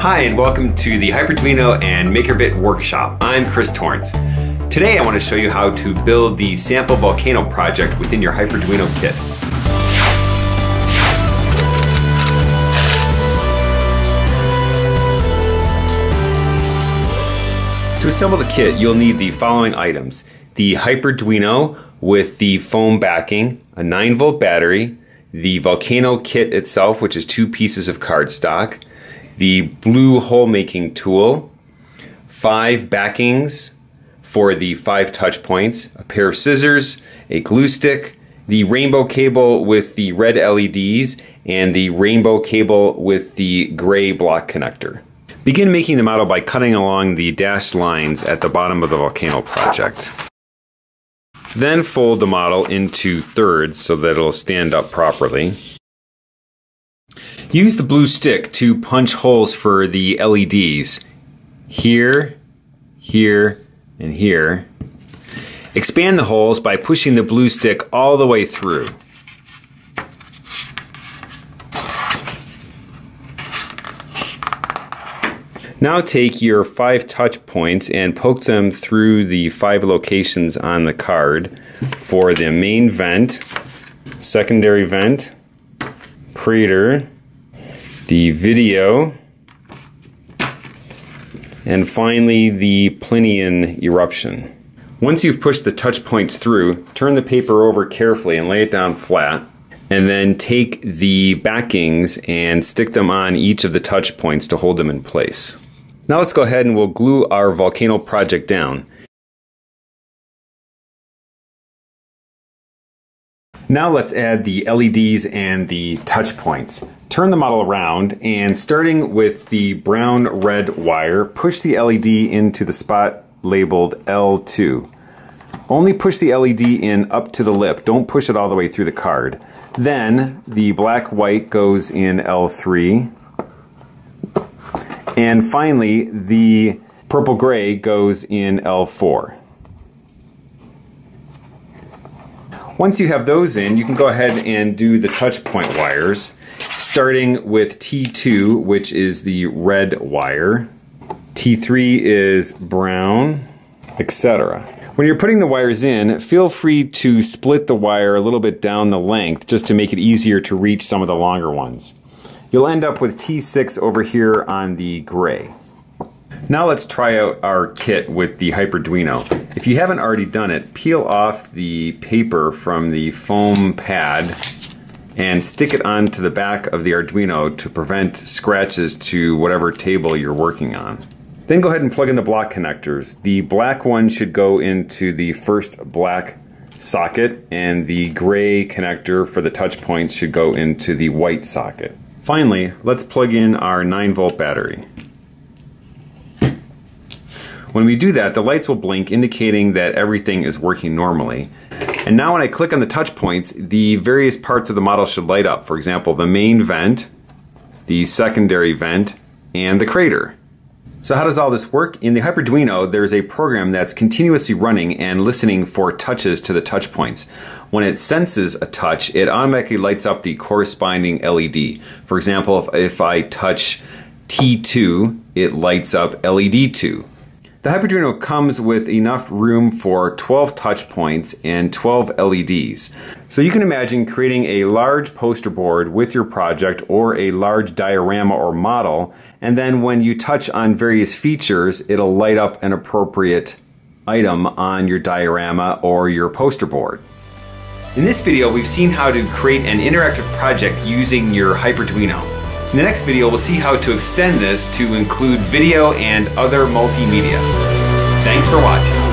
Hi, and welcome to the Hyperduino and MakerBit workshop. I'm Chris Torrence. Today I want to show you how to build the sample volcano project within your Hyperduino kit. To assemble the kit, you'll need the following items. The Hyperduino with the foam backing, a 9 volt battery, the Volcano kit itself, which is two pieces of cardstock, the blue hole making tool, five backings for the five touch points, a pair of scissors, a glue stick, the rainbow cable with the red LEDs, and the rainbow cable with the gray block connector. Begin making the model by cutting along the dashed lines at the bottom of the volcano project. Then fold the model into thirds so that it'll stand up properly. Use the blue stick to punch holes for the LEDs here, here, and here. Expand the holes by pushing the blue stick all the way through. Now take your five touch points and poke them through the five locations on the card for the main vent, secondary vent, crater, the video, and finally the Plinian eruption. Once you've pushed the touch points through, turn the paper over carefully and lay it down flat. And then take the backings and stick them on each of the touch points to hold them in place. Now let's go ahead and we'll glue our volcano project down. Now let's add the LEDs and the touch points. Turn the model around and starting with the brown red wire, push the LED into the spot labeled L2. Only push the LED in up to the lip, don't push it all the way through the card. Then the black white goes in L3, and finally, the purple gray goes in L4. Once you have those in, you can go ahead and do the touch point wires, starting with T2, which is the red wire. T3 is brown, etc. When you're putting the wires in, feel free to split the wire a little bit down the length just to make it easier to reach some of the longer ones. You'll end up with T6 over here on the gray. Now let's try out our kit with the Hyperduino. If you haven't already done it, peel off the paper from the foam pad and stick it onto the back of the Arduino to prevent scratches to whatever table you're working on. Then go ahead and plug in the block connectors. The black one should go into the first black socket and the gray connector for the touch points should go into the white socket. Finally, let's plug in our 9 volt battery. When we do that, the lights will blink indicating that everything is working normally. And now when I click on the touch points, the various parts of the model should light up. For example, the main vent, the secondary vent, and the crater. So how does all this work? In the Hyperduino, there's a program that's continuously running and listening for touches to the touch points. When it senses a touch, it automatically lights up the corresponding LED. For example, if, I touch T2, it lights up LED2. The Hyperduino comes with enough room for 12 touch points and 12 LEDs. So you can imagine creating a large poster board with your project or a large diorama or model, and then when you touch on various features, it'll light up an appropriate item on your diorama or your poster board. In this video, we've seen how to create an interactive project using your Hyperduino. In the next video, we'll see how to extend this to include video and other multimedia. Thanks for watching.